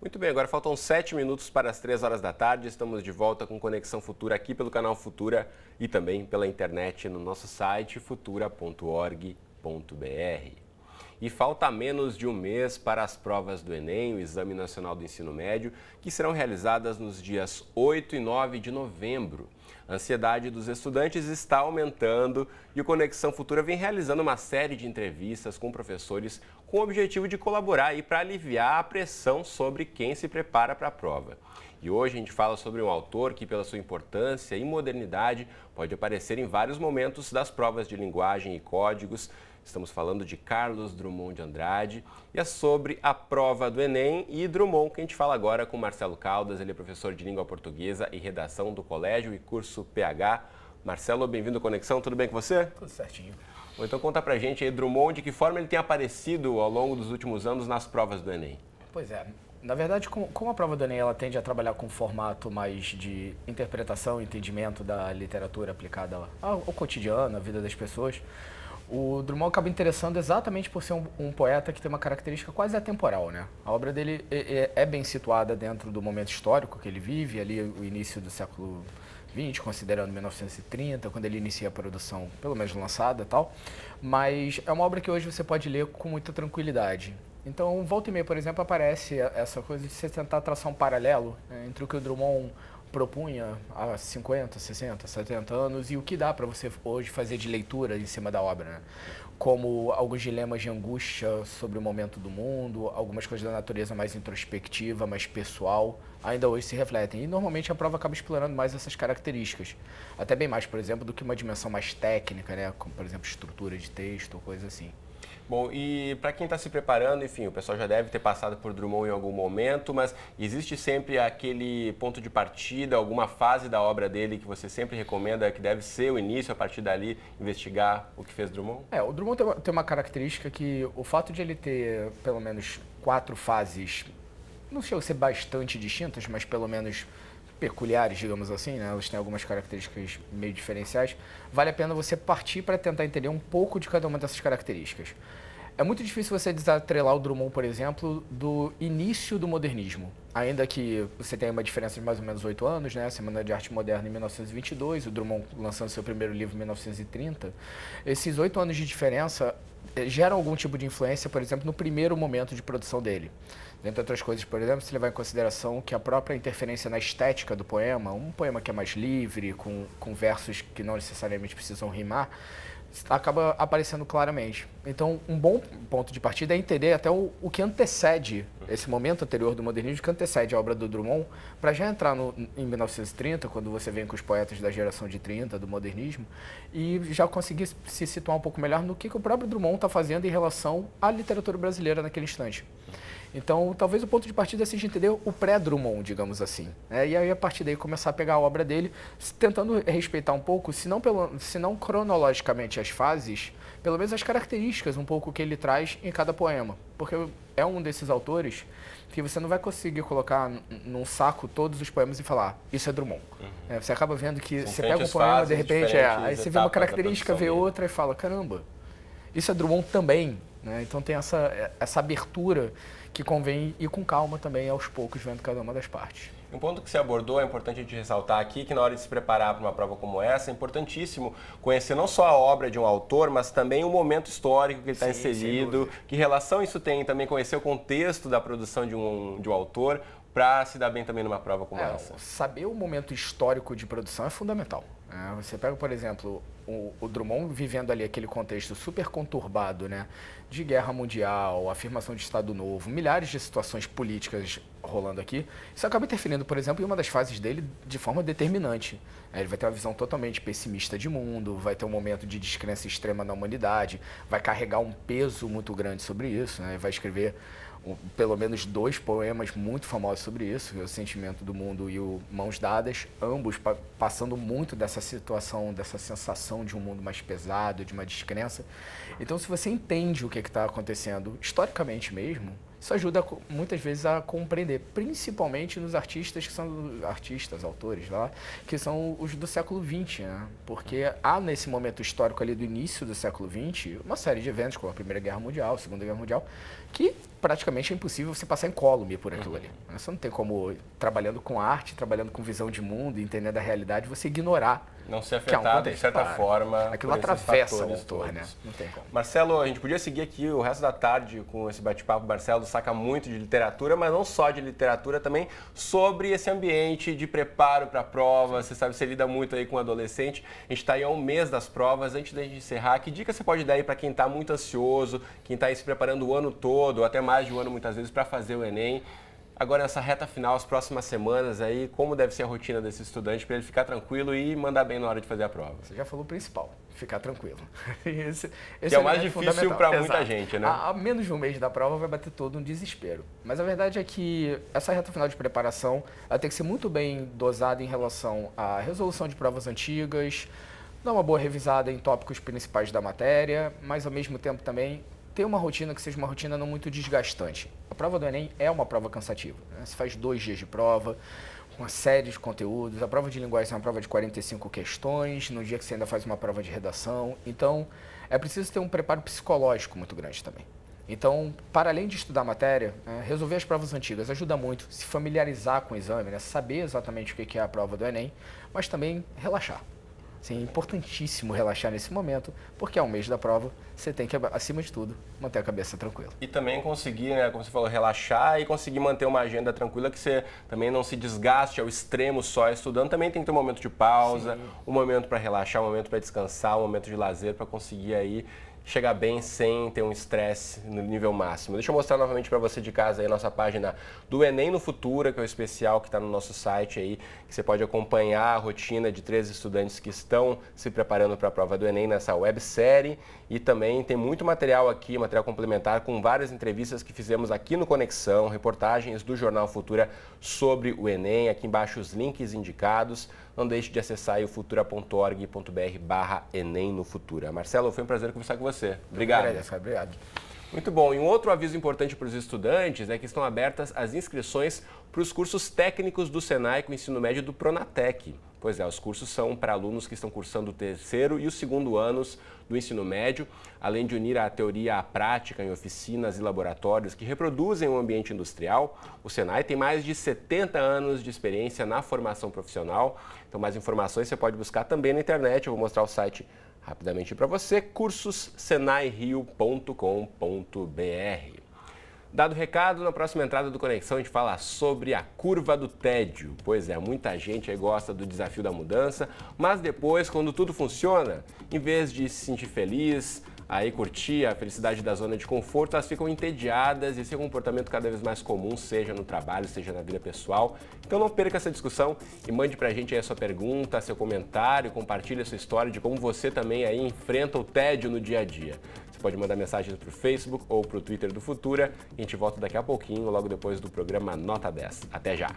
Muito bem, agora faltam sete minutos para as três horas da tarde. Estamos de volta com Conexão Futura aqui pelo canal Futura e também pela internet no nosso site futura.org.br. E falta menos de um mês para as provas do Enem, o Exame Nacional do Ensino Médio, que serão realizadas nos dias 8 e 9 de novembro. A ansiedade dos estudantes está aumentando e o Conexão Futura vem realizando uma série de entrevistas com professores com o objetivo de colaborar e para aliviar a pressão sobre quem se prepara para a prova. E hoje a gente fala sobre um autor que, pela sua importância e modernidade, pode aparecer em vários momentos das provas de linguagem e códigos, Estamos falando de Carlos Drummond de Andrade e é sobre a prova do Enem e Drummond que a gente fala agora com Marcelo Caldas, ele é professor de língua portuguesa e redação do Colégio e curso PH. Marcelo, bem-vindo à Conexão, tudo bem com você? Tudo certinho. Bom, então conta pra gente aí, Drummond, de que forma ele tem aparecido ao longo dos últimos anos nas provas do Enem. Pois é, na verdade, como a prova do Enem ela tende a trabalhar com um formato mais de interpretação, entendimento da literatura aplicada ao cotidiano, à vida das pessoas, o Drummond acaba interessando exatamente por ser um, um, poeta que tem uma característica quase atemporal, né? A obra dele é, é, é, bem situada dentro do momento histórico que ele vive, ali o início do século XX, considerando 1930, quando ele inicia a produção, pelo menos lançada tal. Mas é uma obra que hoje você pode ler com muita tranquilidade. Então, volta e meia, por exemplo, aparece essa coisa de você tentar traçar um paralelo né, entre o que o Drummond propunha há 50, 60, 70 anos e o que dá para você hoje fazer de leitura em cima da obra, né? como alguns dilemas de angústia sobre o momento do mundo, algumas coisas da natureza mais introspectiva, mais pessoal, ainda hoje se refletem. E normalmente a prova acaba explorando mais essas características, até bem mais, por exemplo, do que uma dimensão mais técnica, né? como por exemplo estrutura de texto ou coisa assim. Bom, e para quem está se preparando, enfim, o pessoal já deve ter passado por Drummond em algum momento, mas existe sempre aquele ponto de partida, alguma fase da obra dele que você sempre recomenda que deve ser o início, a partir dali, investigar o que fez Drummond? É, o Drummond tem uma, tem uma característica que o fato de ele ter pelo menos quatro fases, não sei se ser bastante distintas, mas pelo menos peculiares, digamos assim, né? elas têm algumas características meio diferenciais, vale a pena você partir para tentar entender um pouco de cada uma dessas características. É muito difícil você desatrelar o Drummond, por exemplo, do início do modernismo. Ainda que você tenha uma diferença de mais ou menos oito anos, né? Semana de Arte Moderna em 1922, o Drummond lançando seu primeiro livro em 1930. Esses oito anos de diferença geram algum tipo de influência, por exemplo, no primeiro momento de produção dele. Dentre outras coisas, por exemplo, se levar em consideração que a própria interferência na estética do poema, um poema que é mais livre, com, com versos que não necessariamente precisam rimar, acaba aparecendo claramente. Então, um bom ponto de partida é entender até o, o que antecede esse momento anterior do modernismo, que antecede a obra do Drummond, para já entrar no, em 1930, quando você vem com os poetas da geração de 30, do modernismo, e já conseguir se situar um pouco melhor no que, que o próprio Drummond está fazendo em relação à literatura brasileira naquele instante. Então, talvez o ponto de partida seja entender o pré-Drummond, digamos assim. Né? E aí, a partir daí, começar a pegar a obra dele, tentando respeitar um pouco, se não, pelo, se não cronologicamente as fases, pelo menos as características um pouco que ele traz em cada poema. Porque é um desses autores que você não vai conseguir colocar num saco todos os poemas e falar, isso é Drummond. Uhum. É, você acaba vendo que São você pega um poema, de repente, é, aí você vê uma característica, vê outra e fala, caramba, isso é Drummond também. Né? Então tem essa, essa abertura que convém ir com calma também, aos poucos, vendo cada uma das partes. Um ponto que você abordou, é importante a gente ressaltar aqui, que na hora de se preparar para uma prova como essa, é importantíssimo conhecer não só a obra de um autor, mas também o momento histórico que ele está inserido, que relação isso tem, também conhecer o contexto da produção de um, de um autor, para se dar bem também numa prova como é, essa. Saber o momento histórico de produção é fundamental. É, você pega, por exemplo, o, o, Drummond vivendo ali aquele contexto super conturbado, né? De guerra mundial, afirmação de Estado Novo, milhares de situações políticas rolando aqui. Isso acaba interferindo, por exemplo, em uma das fases dele de forma determinante. É, ele vai ter uma visão totalmente pessimista de mundo, vai ter um momento de descrença extrema na humanidade, vai carregar um peso muito grande sobre isso, né? Vai escrever pelo menos dois poemas muito famosos sobre isso, O Sentimento do Mundo e o Mãos Dadas, ambos pa passando muito dessa situação, dessa sensação de um mundo mais pesado, de uma descrença. Então, se você entende o que está acontecendo historicamente mesmo, Isso ajuda muitas vezes a compreender, principalmente nos artistas que são artistas, autores lá, que são os do século XX, né? Porque há nesse momento histórico ali do início do século XX uma série de eventos como a Primeira Guerra Mundial, a Segunda Guerra Mundial, que praticamente é impossível você passar incólume por aquilo ali. Você não tem como, trabalhando com arte, trabalhando com visão de mundo, entendendo a realidade, você ignorar não ser afetado é um de certa claro. forma. Aquilo atravessa o autor, né? Não tem como. Marcelo, a gente podia seguir aqui o resto da tarde com esse bate-papo. Marcelo saca muito de literatura, mas não só de literatura, também sobre esse ambiente de preparo para a prova. Você sabe, você lida muito aí com adolescente. A gente está aí há um mês das provas. Antes da gente encerrar, que dica você pode dar aí para quem está muito ansioso, quem está aí se preparando o ano todo, ou até mais de um ano muitas vezes, para fazer o Enem? Agora, nessa reta final, as próximas semanas aí, como deve ser a rotina desse estudante para ele ficar tranquilo e mandar bem na hora de fazer a prova? Você já falou o principal, ficar tranquilo. esse, esse que é o mais difícil para muita gente, né? Há, menos de um mês da prova vai bater todo um desespero. Mas a verdade é que essa reta final de preparação ela tem que ser muito bem dosada em relação à resolução de provas antigas, dar uma boa revisada em tópicos principais da matéria, mas ao mesmo tempo também ter uma rotina que seja uma rotina não muito desgastante. A prova do Enem é uma prova cansativa. Né? Você faz dois dias de prova, uma série de conteúdos. A prova de linguagem é uma prova de 45 questões, no dia que você ainda faz uma prova de redação. Então, é preciso ter um preparo psicológico muito grande também. Então, para além de estudar a matéria, né, resolver as provas antigas ajuda muito, se familiarizar com o exame, né, saber exatamente o que é a prova do Enem, mas também relaxar. Sim, é importantíssimo relaxar nesse momento, porque é o mês da prova, você tem que, acima de tudo, manter a cabeça tranquila. E também conseguir, né, como você falou, relaxar e conseguir manter uma agenda tranquila, que você também não se desgaste ao extremo só estudando. Também tem que ter um momento de pausa, Sim. um momento para relaxar, um momento para descansar, um momento de lazer, para conseguir aí chegar bem sem ter um estresse no nível máximo. Deixa eu mostrar novamente para você de casa aí a nossa página do Enem no Futura, que é o especial que está no nosso site aí, que você pode acompanhar a rotina de três estudantes que estão se preparando para a prova do Enem nessa websérie. E também tem muito material aqui, material complementar, com várias entrevistas que fizemos aqui no Conexão, reportagens do Jornal Futura sobre o Enem, aqui embaixo os links indicados. Não deixe de acessar o futura.org.br barra Enem no Futura. Marcelo, foi um prazer conversar com você. Obrigado. Obrigado. Muito bom. E um outro aviso importante para os estudantes é que estão abertas as inscrições para os cursos técnicos do Senai com o ensino médio do Pronatec. Pois é, os cursos são para alunos que estão cursando o terceiro e o segundo anos do ensino médio, além de unir a teoria à prática em oficinas e laboratórios que reproduzem o ambiente industrial. O Senai tem mais de 70 anos de experiência na formação profissional. Então, mais informações você pode buscar também na internet. Eu vou mostrar o site rapidamente para você, cursossenairio.com.br. Dado o recado, na próxima entrada do Conexão a gente fala sobre a curva do tédio. Pois é, muita gente aí gosta do desafio da mudança, mas depois, quando tudo funciona, em vez de se sentir feliz, aí curtir a felicidade da zona de conforto, elas ficam entediadas e esse é um comportamento cada vez mais comum, seja no trabalho, seja na vida pessoal. Então não perca essa discussão e mande pra gente aí a sua pergunta, seu comentário, compartilhe a sua história de como você também aí enfrenta o tédio no dia a dia pode mandar mensagens para o Facebook ou para o Twitter do Futura. A gente volta daqui a pouquinho, logo depois do programa Nota 10. Até já!